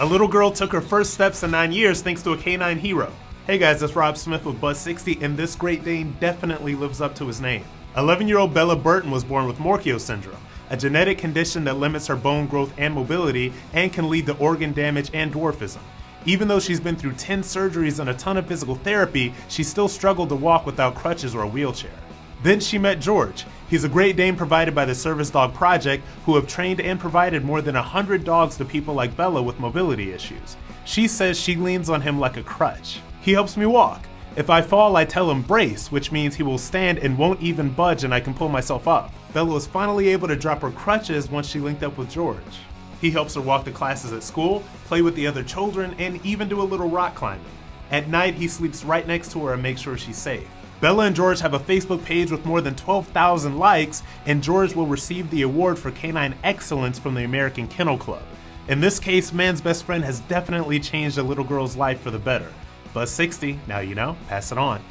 A little girl took her first steps in nine years thanks to a canine hero. Hey guys, it's Rob Smith with Buzz60, and this Great Dane definitely lives up to his name. 11 year old Bella Burton was born with Morquio syndrome, a genetic condition that limits her bone growth and mobility and can lead to organ damage and dwarfism. Even though she's been through 10 surgeries and a ton of physical therapy, she still struggled to walk without crutches or a wheelchair. Then she met George. He's a Great Dane provided by the Service Dog Project, who have trained and provided more than 100 dogs to people like Bella with mobility issues. She says she leans on him like a crutch. He helps me walk. If I fall, I tell him brace, which means he will stand and won't even budge and I can pull myself up. Bella was finally able to drop her crutches once she linked up with George. He helps her walk to classes at school, play with the other children, and even do a little rock climbing. At night, he sleeps right next to her and makes sure she's safe. Bella and George have a Facebook page with more than 12,000 likes, and George will receive the award for canine excellence from the American Kennel Club. In this case, man's best friend has definitely changed a little girl's life for the better. Buzz60, now you know, pass it on.